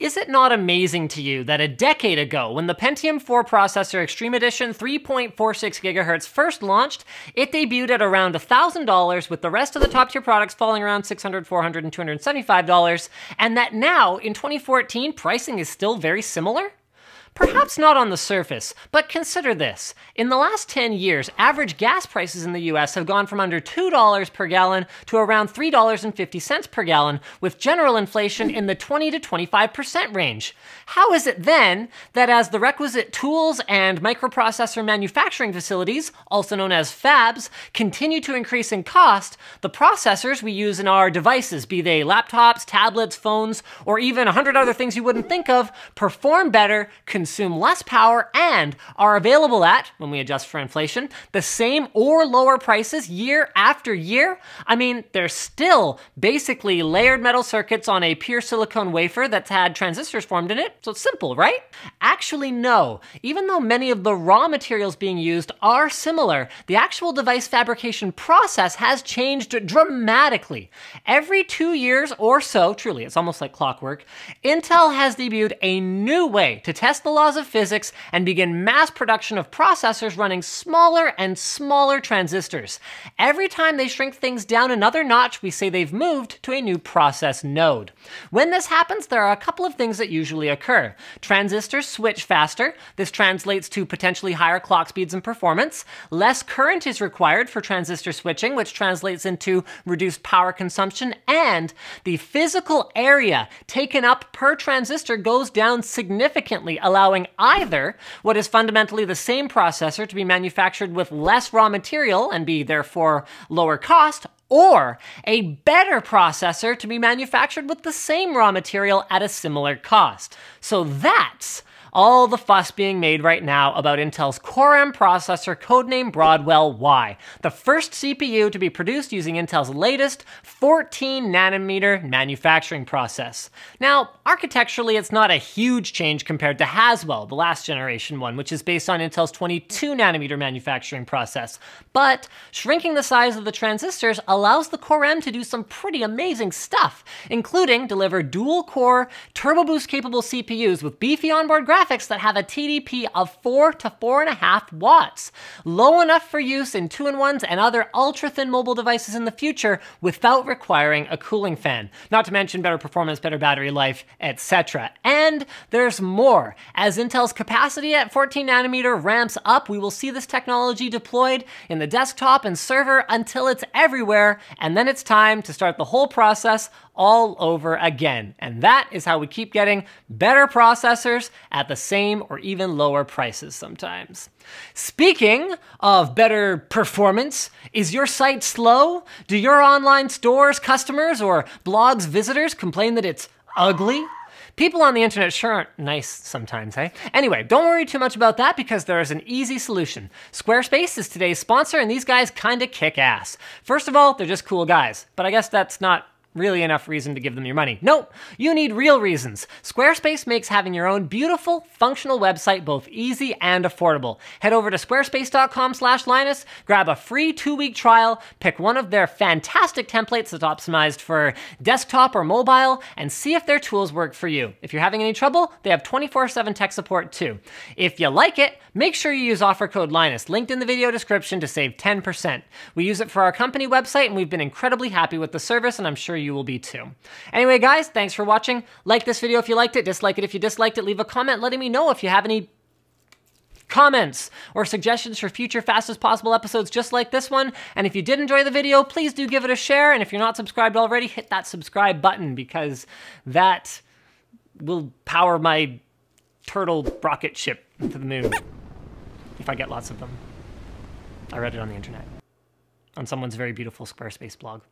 Is it not amazing to you that a decade ago, when the Pentium 4 processor Extreme Edition 3.46 GHz first launched, it debuted at around $1,000 with the rest of the top tier products falling around $600, $400, and $275, and that now, in 2014, pricing is still very similar? Perhaps not on the surface, but consider this. In the last 10 years, average gas prices in the US have gone from under $2 per gallon to around $3.50 per gallon, with general inflation in the 20 to 25% range. How is it then that as the requisite tools and microprocessor manufacturing facilities, also known as fabs, continue to increase in cost, the processors we use in our devices, be they laptops, tablets, phones, or even a hundred other things you wouldn't think of, perform better, consume less power, and are available at, when we adjust for inflation, the same or lower prices year after year? I mean, they're still basically layered metal circuits on a pure silicon wafer that's had transistors formed in it, so it's simple, right? Actually, no. Even though many of the raw materials being used are similar, the actual device fabrication process has changed dramatically. Every two years or so, truly, it's almost like clockwork, Intel has debuted a new way to test the laws of physics and begin mass production of processors running smaller and smaller transistors. Every time they shrink things down another notch, we say they've moved to a new process node. When this happens, there are a couple of things that usually occur. Transistors switch faster. This translates to potentially higher clock speeds and performance. Less current is required for transistor switching, which translates into reduced power consumption, and the physical area taken up per transistor goes down significantly, allowing allowing either what is fundamentally the same processor to be manufactured with less raw material and be therefore lower cost, or a better processor to be manufactured with the same raw material at a similar cost. So that's all the fuss being made right now about Intel's Core M processor codenamed Broadwell Y, the first CPU to be produced using Intel's latest 14 nanometer manufacturing process. Now, architecturally, it's not a huge change compared to Haswell, the last generation one, which is based on Intel's 22 nanometer manufacturing process. But shrinking the size of the transistors allows the Core M to do some pretty amazing stuff, including deliver dual core, turbo boost capable CPUs with beefy onboard graphics graphics that have a TDP of 4 to 4.5 watts, low enough for use in 2-in-1s and other ultra-thin mobile devices in the future without requiring a cooling fan. Not to mention better performance, better battery life, etc. And there's more. As Intel's capacity at 14 nanometer ramps up, we will see this technology deployed in the desktop and server until it's everywhere, and then it's time to start the whole process all over again. And that is how we keep getting better processors at the same or even lower prices sometimes. Speaking of better performance, is your site slow? Do your online stores customers or blogs visitors complain that it's ugly? People on the internet sure aren't nice sometimes, hey? Anyway, don't worry too much about that because there is an easy solution. Squarespace is today's sponsor and these guys kinda kick ass. First of all, they're just cool guys, but I guess that's not really enough reason to give them your money. Nope, you need real reasons. Squarespace makes having your own beautiful, functional website both easy and affordable. Head over to squarespace.com slash Linus, grab a free two-week trial, pick one of their fantastic templates that's optimized for desktop or mobile, and see if their tools work for you. If you're having any trouble, they have 24-7 tech support too. If you like it, make sure you use offer code Linus, linked in the video description to save 10%. We use it for our company website, and we've been incredibly happy with the service, and I'm sure you you will be too. Anyway, guys, thanks for watching. Like this video if you liked it, dislike it if you disliked it, leave a comment letting me know if you have any comments or suggestions for future Fast As Possible episodes just like this one. And if you did enjoy the video, please do give it a share. And if you're not subscribed already, hit that subscribe button because that will power my turtle rocket ship to the moon if I get lots of them. I read it on the internet on someone's very beautiful Squarespace blog.